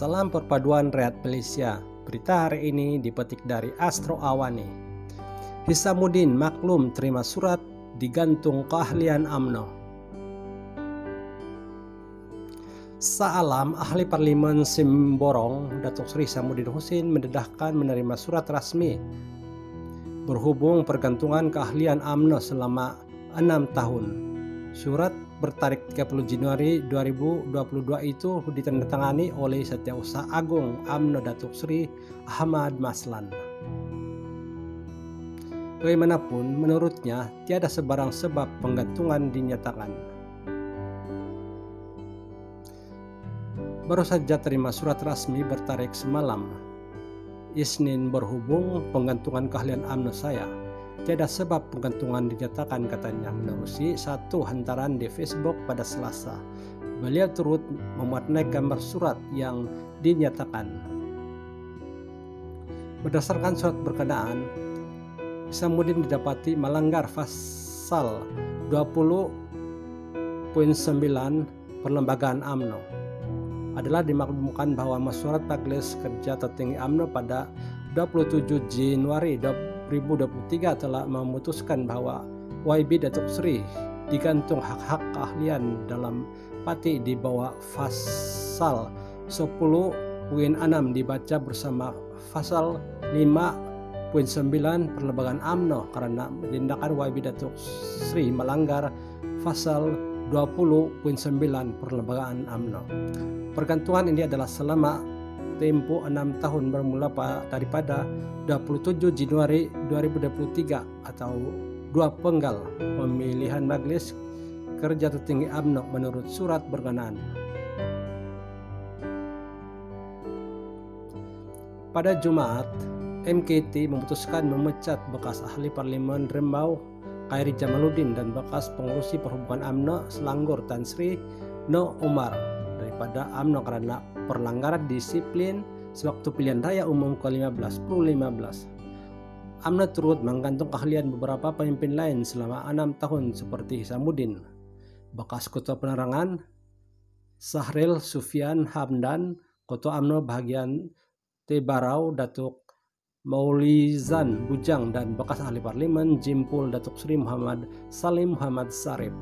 Salam perpaduan Rehat Malaysia. Berita hari ini dipetik dari Astro Awani. Hisamuddin maklum terima surat digantung keahlian AMNO. Saalam ahli parlimen Simborong Datuk Sri Samuddin Husin mendedahkan menerima surat rasmi berhubung pergantungan keahlian AMNO selama enam tahun Surat bertarik 30 Januari 2022 itu ditandatangani oleh Setiausaha Agung AMNO Datuk Sri Ahmad Maslan. Bagaimanapun, menurutnya tiada sebarang sebab penggantungan dinyatakan. Baru saja terima surat resmi bertarik semalam. Isnin berhubung penggantungan keahlian AMNO saya Tiada sebab penggantungan dinyatakan katanya menerusi satu hantaran di Facebook pada Selasa. Beliau turut memuat naik gambar surat yang dinyatakan. Berdasarkan surat berkenaan, Isamuddin didapati melanggar pasal 20.9 Perlembagaan AMNO adalah dimaklumkan bahwa mesyuarat Majelis Kerja Tertinggi AMNO pada 27 Januari 2023 telah memutuskan bahwa YB Datuk Seri digantung hak-hak keahlian dalam pati di bawah pasal 10 poin 6 dibaca bersama pasal 5 poin 9 perlembagaan AMNO karena tindakan YB Datuk Sri melanggar pasal 20 poin 9 perlembagaan AMNO. Pergantungan ini adalah selama tempo 6 tahun bermula daripada 27 Januari 2023 atau dua penggal pemilihan Majelis Kerja Tertinggi AMNO menurut surat berkenaan. Pada Jumat, MKT memutuskan memecat bekas ahli parlimen Rembau Khairi Jamaluddin dan bekas pengurusi perhubungan AMNO Selangor Tan Sri No Umar daripada AMNO karena perlanggaran disiplin sewaktu pilihan raya umum ke-15 Pro 15. AMNO turut menggantung keahlian beberapa pemimpin lain selama enam tahun seperti Hisamuddin, bekas Ketua Penerangan, Sahril Sufian Hamdan, Ketua AMNO bagian Tebarau, Datuk Maulizan Bujang dan bekas ahli parlemen Jimpul Datuk Sri Muhammad Salim Muhammad Sarip.